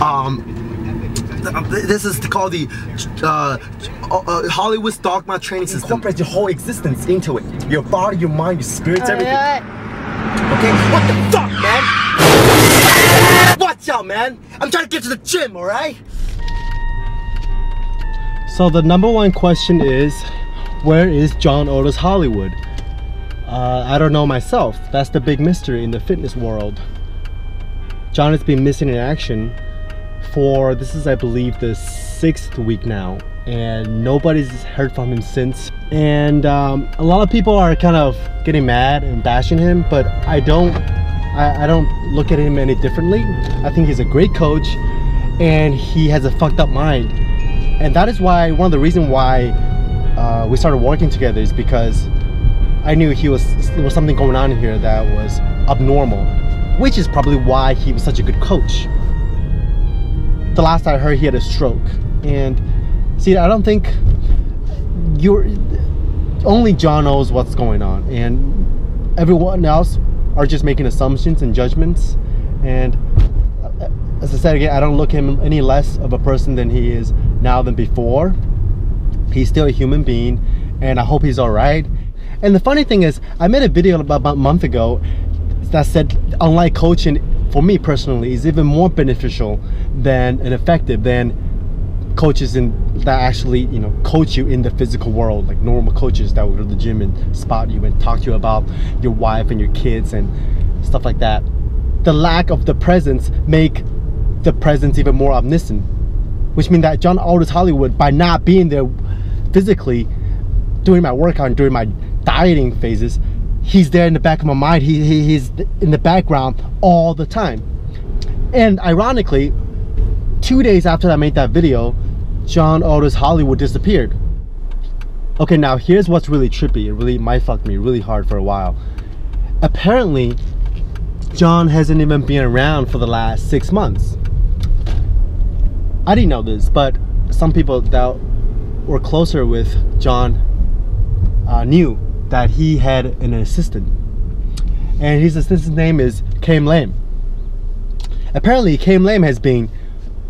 um, this is called the uh, uh, Hollywood's dogma training system. Incorporate your whole existence into it. Your body, your mind, your spirits, everything. Okay? What the fuck, man? Watch out, man. I'm trying to get to the gym, alright? So the number one question is, where is John Otis Hollywood? Uh, I don't know myself. That's the big mystery in the fitness world. John has been missing in action for, this is I believe the sixth week now and nobody's heard from him since. And um, a lot of people are kind of getting mad and bashing him but I don't I, I don't look at him any differently. I think he's a great coach and he has a fucked up mind. And that is why one of the reasons why uh, we started working together is because I knew he was there was something going on here that was abnormal which is probably why he was such a good coach the last I heard he had a stroke. And see I don't think you're only John knows what's going on. And everyone else are just making assumptions and judgments. And uh, as I said again I don't look him any less of a person than he is now than before. He's still a human being and I hope he's all right. And the funny thing is I made a video about a month ago that said unlike coaching for me personally is even more beneficial than and effective than coaches in that actually you know coach you in the physical world like normal coaches that will go to the gym and spot you and talk to you about your wife and your kids and stuff like that. The lack of the presence make the presence even more omniscient which means that John Otis Hollywood by not being there physically during my workout and during my dieting phases he's there in the back of my mind. He, he, he's in the background all the time. And ironically, two days after I made that video, John Otis Hollywood disappeared. Okay, now here's what's really trippy. It really might fuck me really hard for a while. Apparently, John hasn't even been around for the last six months. I didn't know this, but some people that were closer with John uh, knew that he had an assistant. And his assistant's name is Cam Lam. Apparently, Cam Lam has been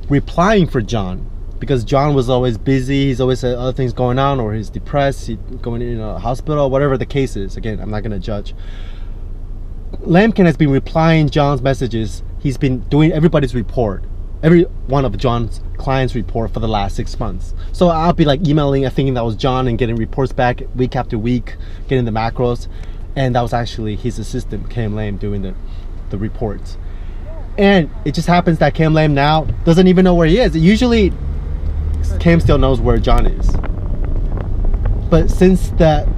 replying for John because John was always busy. He's always had other things going on, or he's depressed, he's going in a hospital, whatever the case is. Again, I'm not going to judge. Lampkin has been replying John's messages. He's been doing everybody's report every one of John's clients report for the last six months. So I'll be like emailing, thinking that was John and getting reports back week after week, getting the macros. And that was actually his assistant, Cam Lam, doing the, the reports. And it just happens that Cam Lam now doesn't even know where he is. Usually, Cam still knows where John is. But since that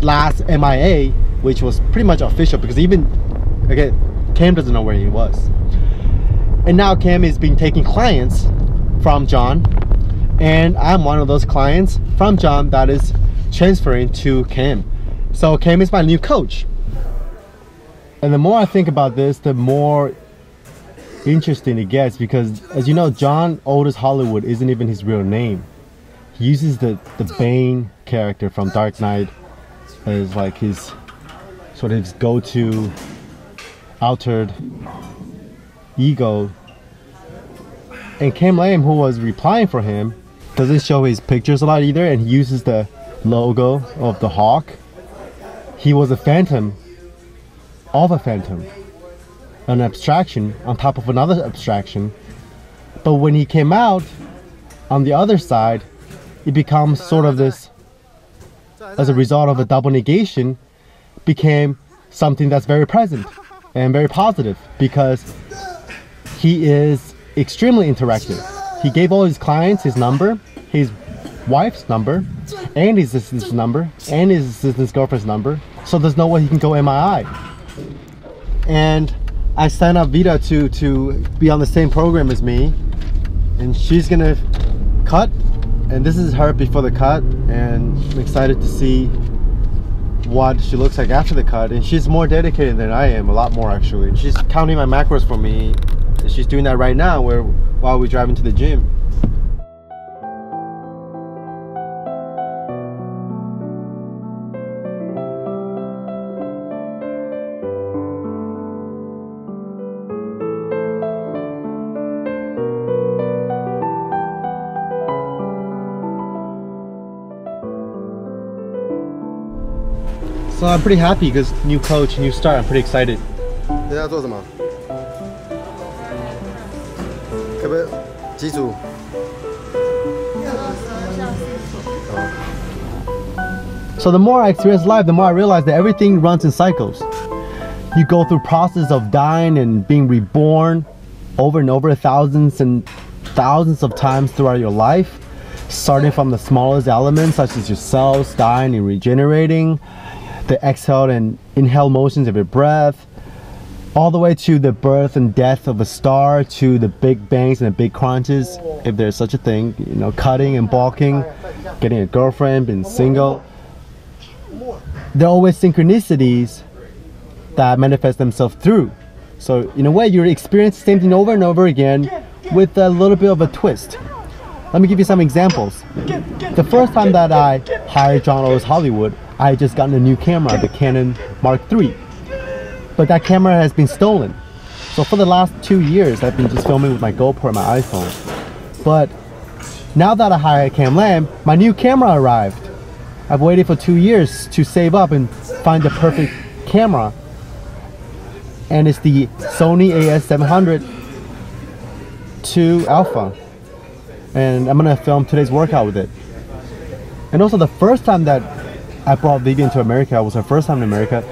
last MIA, which was pretty much official, because even, again, Cam doesn't know where he was and now Cam has been taking clients from John. And I'm one of those clients from John that is transferring to Cam. So Cam is my new coach. And the more I think about this the more interesting it gets because as you know John Otis Hollywood isn't even his real name. He uses the the Bane character from Dark Knight as like his sort of his go-to altered ego. And Cam Lam who was replying for him doesn't show his pictures a lot either and he uses the logo of the hawk. He was a phantom of a phantom an abstraction on top of another abstraction. But when he came out on the other side it becomes sort of this as a result of a double negation became something that's very present and very positive because he is extremely interactive. He gave all his clients his number, his wife's number, and his assistant's number, and his assistant's girlfriend's number. So there's no way he can go MIA. And I signed up Vida to to be on the same program as me, and she's gonna cut. And this is her before the cut, and I'm excited to see what she looks like after the cut. And she's more dedicated than I am, a lot more actually. She's counting my macros for me she's doing that right now where while we're driving to the gym So I'm pretty happy because new coach, new start. I'm pretty excited. 可不可以基础？ So the more I experience life, the more I realize that everything runs in cycles. You go through process of dying and being reborn over and over thousands and thousands of times throughout your life, starting from the smallest elements such as your cells dying and regenerating, the exhale and inhale motions of your breath, all the way to the birth and death of a star, to the big bangs and the big crunches, if there's such a thing, you know, cutting and bulking, getting a girlfriend, being single there are always synchronicities that manifest themselves through. So in a way, you experience the same thing over and over again with a little bit of a twist. Let me give you some examples. The first time that I hired John Otis Hollywood, I had just gotten a new camera, the Canon Mark III. But that camera has been stolen. So for the last two years, I've been just filming with my GoPro and my iPhone. But now that I hired Cam Lam, my new camera arrived. I've waited for two years to save up and find the perfect camera. And it's the Sony A7S II Alpha. And I'm gonna film today's workout with it. And also the first time that I brought Vivian to America was her first time in America.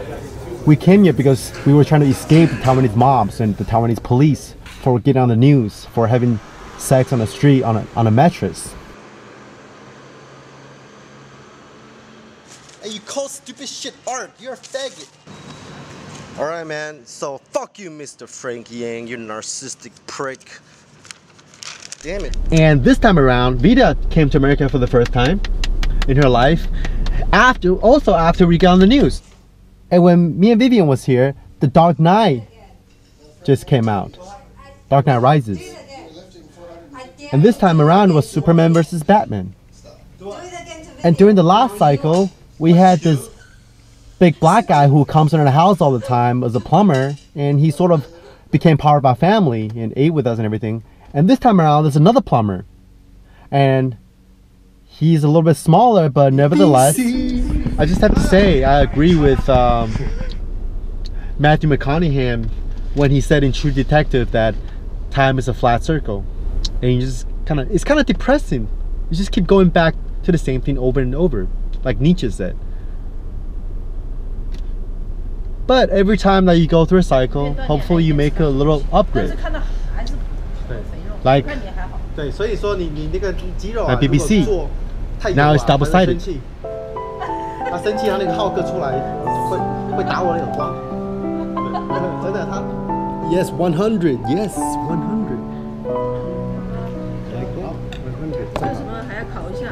We came here because we were trying to escape the Taiwanese mobs and the Taiwanese police for getting on the news, for having sex on the street on a, on a mattress. And you call stupid shit art. You're a faggot. Alright, man. So, fuck you, Mr. Frank Yang. You narcissistic prick. Damn it. And this time around, Vida came to America for the first time in her life. After, also after we got on the news. And when me and Vivian was here, The Dark Knight just came out. Dark Knight Rises. And this time around was Superman versus Batman. And during the last cycle, we had this big black guy who comes into the house all the time as a plumber, and he sort of became part of our family and ate with us and everything. And this time around, there's another plumber, and he's a little bit smaller, but nevertheless, I just have to say I agree with um, Matthew McConaughey when he said in True Detective that time is a flat circle, and you just kind of it's kind of depressing. You just keep going back to the same thing over and over, like Nietzsche said. But every time that you go through a cycle, hopefully you make a little 但 upgrade. 是看到还是很肥肉， Like 看你还好。对，所以说你你那个肌肉啊 啊，如果 BBC 做太油 Now 啊 it's double 它会 sided 生气， 他生气，他那个浩克出来会会打我 的耳光，真的他 Yes, 100. Yes, 100. Like that? 100. 还有什么还要考一下？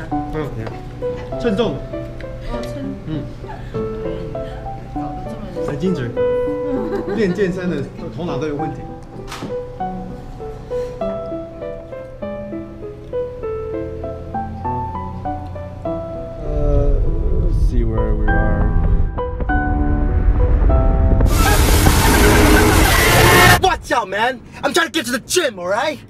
称重，哦，称。嗯。搞得这么神经质，练健身的头脑都有问题。Man! I'm trying to get to the gym, alright?